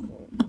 Okay.